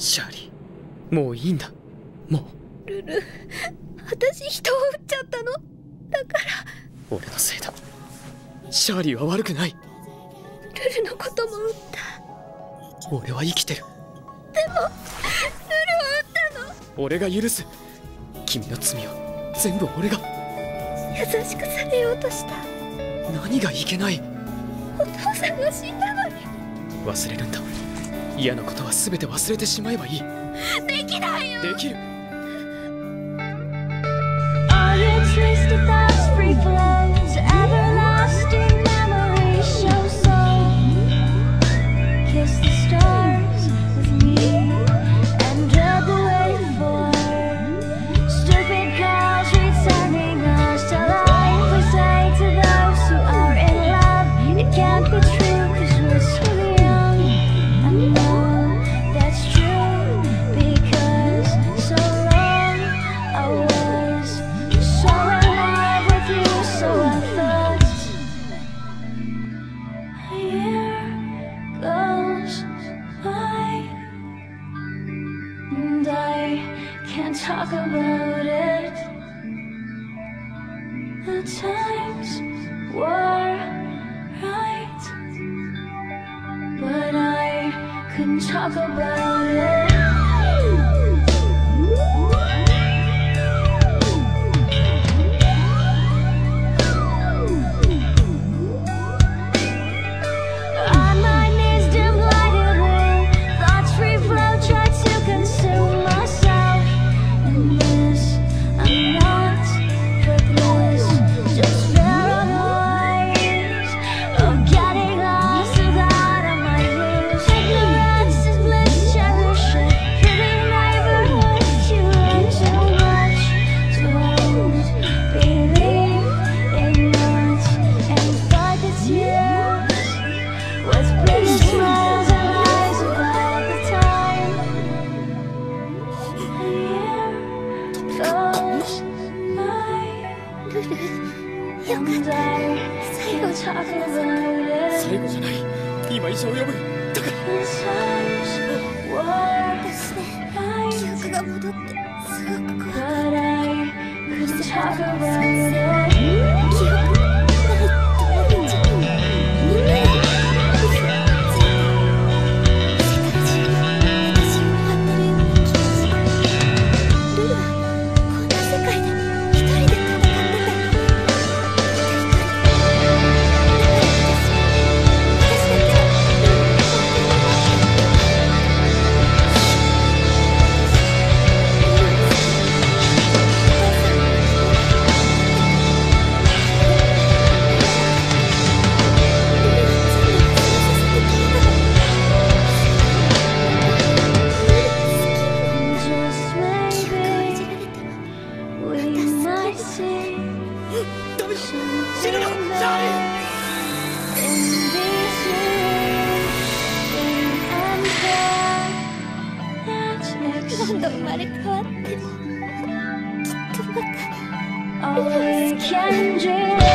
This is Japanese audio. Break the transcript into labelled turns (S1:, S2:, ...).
S1: シャーリ。ーもういいんだ。も
S2: う。ルル私人を撃っちゃったの？だから。
S1: 俺のせいだ。シャーリーは悪くない。
S2: ルルのことも撃った。
S1: 俺は生きてる。
S2: でもルルを撃ったの？
S1: 俺が許す。君の罪を。全部俺が。
S2: 優しくされようとした。
S1: 何がいけない。
S2: お父さんが死んだのに。
S1: 忘れるんだ嫌なことは全て忘れてしまえばいい。
S2: できないよ。
S1: できる
S3: can't talk about it. The times were right, but I couldn't talk about it.
S2: 最後じゃ
S1: ない。今医者を呼ぶ。だから。
S2: 記憶が戻ってすごく怖かった生まれ変わってもきっとまた
S3: All we can dream